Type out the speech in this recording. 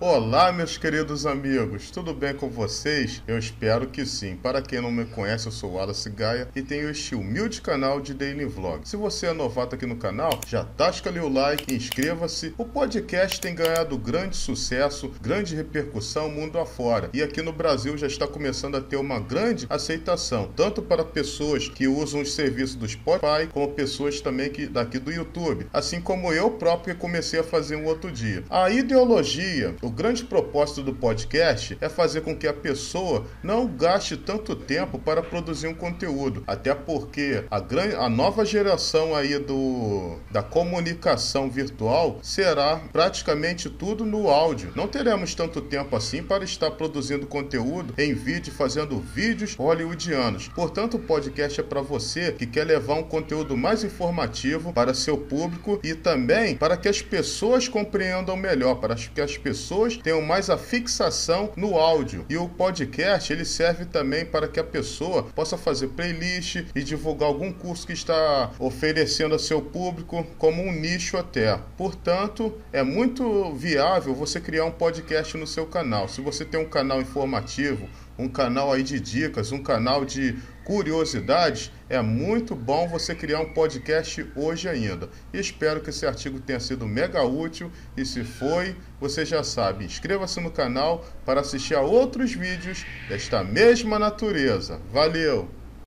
Olá, meus queridos amigos, tudo bem com vocês? Eu espero que sim. Para quem não me conhece, eu sou Wallace Gaia e tenho este humilde canal de Daily Vlog. Se você é novato aqui no canal, já tasca ali o like, inscreva-se. O podcast tem ganhado grande sucesso, grande repercussão mundo afora. E aqui no Brasil já está começando a ter uma grande aceitação, tanto para pessoas que usam os serviços do Spotify, como pessoas também que daqui do YouTube. Assim como eu próprio que comecei a fazer um outro dia. A ideologia, o grande propósito do podcast é fazer com que a pessoa não gaste tanto tempo para produzir um conteúdo, até porque a, grande, a nova geração aí do, da comunicação virtual será praticamente tudo no áudio. Não teremos tanto tempo assim para estar produzindo conteúdo em vídeo, fazendo vídeos hollywoodianos. Portanto, o podcast é para você que quer levar um conteúdo mais informativo para seu público e também para que as pessoas compreendam melhor, para que as pessoas pessoas tenham mais a fixação no áudio. E o podcast ele serve também para que a pessoa possa fazer playlist e divulgar algum curso que está oferecendo a seu público como um nicho até. Portanto, é muito viável você criar um podcast no seu canal. Se você tem um canal informativo, um canal aí de dicas, um canal de curiosidades, é muito bom você criar um podcast hoje ainda. Espero que esse artigo tenha sido mega útil e se foi, você já sabe, inscreva-se no canal para assistir a outros vídeos desta mesma natureza. Valeu!